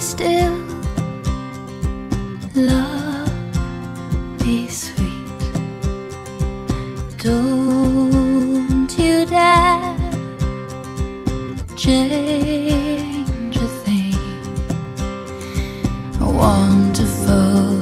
still. Love, be sweet. Don't you dare change a thing. Wonderful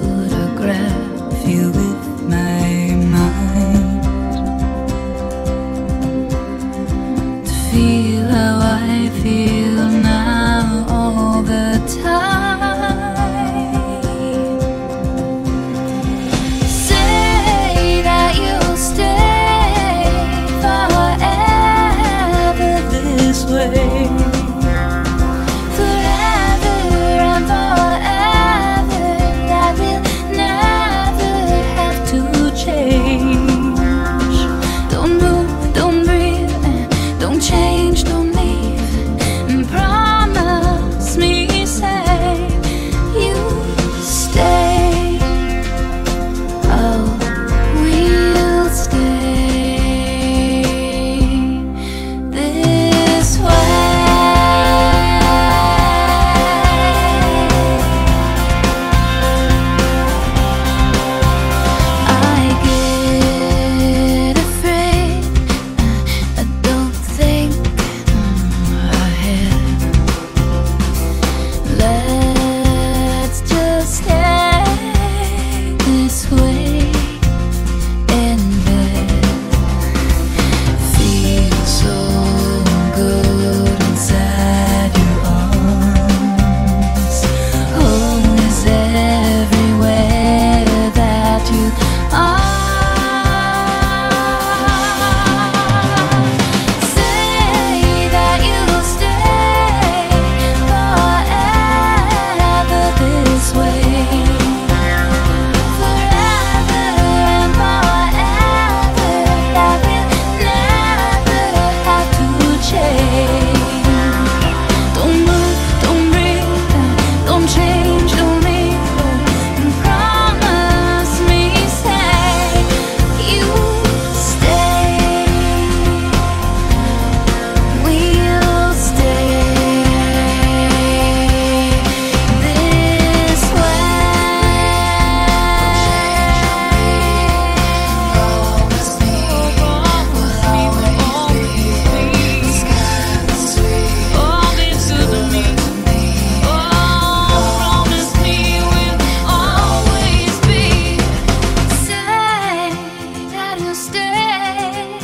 to stay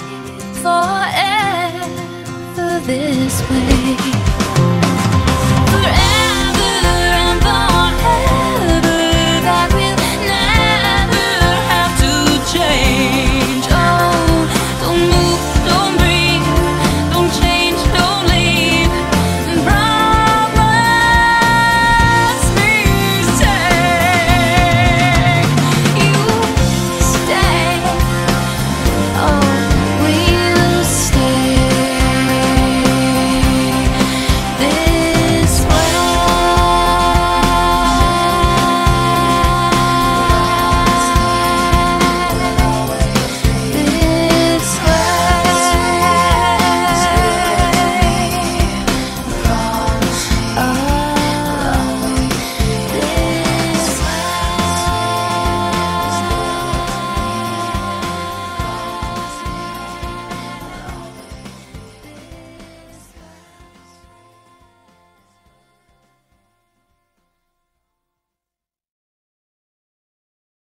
forever this way.